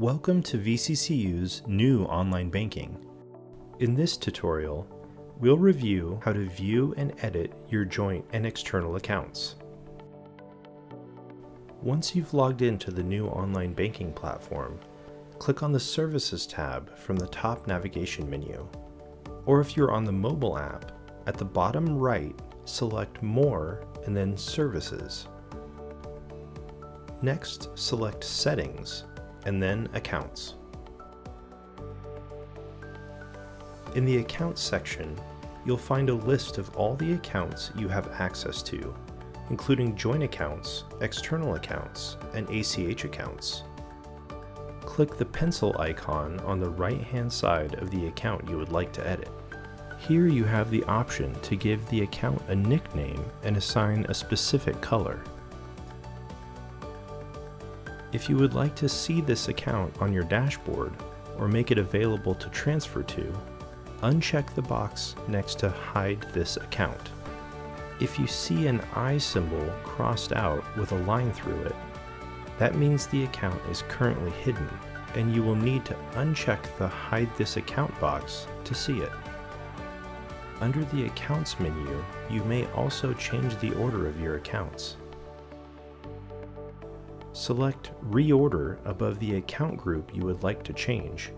Welcome to VCCU's new online banking. In this tutorial, we'll review how to view and edit your joint and external accounts. Once you've logged into the new online banking platform, click on the Services tab from the top navigation menu. Or if you're on the mobile app, at the bottom right, select More and then Services. Next, select Settings and then Accounts. In the Accounts section, you'll find a list of all the accounts you have access to, including joint accounts, external accounts, and ACH accounts. Click the pencil icon on the right-hand side of the account you would like to edit. Here you have the option to give the account a nickname and assign a specific color. If you would like to see this account on your dashboard or make it available to transfer to, uncheck the box next to Hide this account. If you see an eye symbol crossed out with a line through it, that means the account is currently hidden and you will need to uncheck the Hide this account box to see it. Under the Accounts menu, you may also change the order of your accounts. Select Reorder above the account group you would like to change.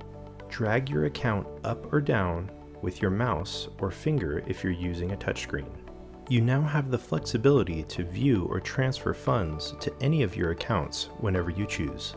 Drag your account up or down with your mouse or finger if you're using a touchscreen. You now have the flexibility to view or transfer funds to any of your accounts whenever you choose.